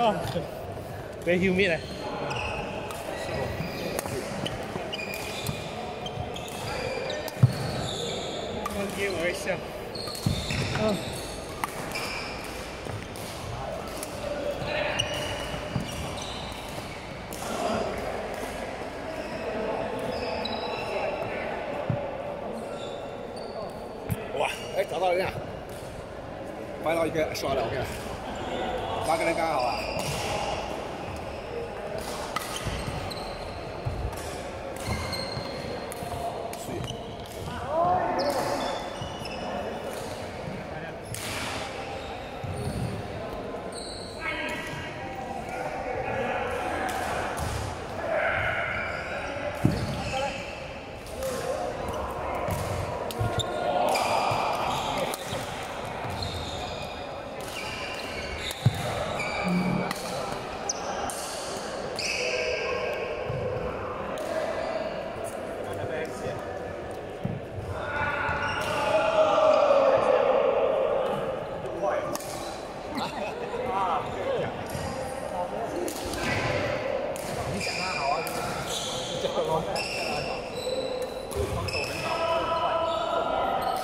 啊，别 humid 嘞。看见我一笑。啊。哇，哎，找到人了，拍到一个刷了，我看，八个人刚好啊。防守很好。很快很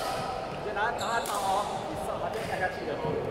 你先拿拿来看哦你上旁边看下记得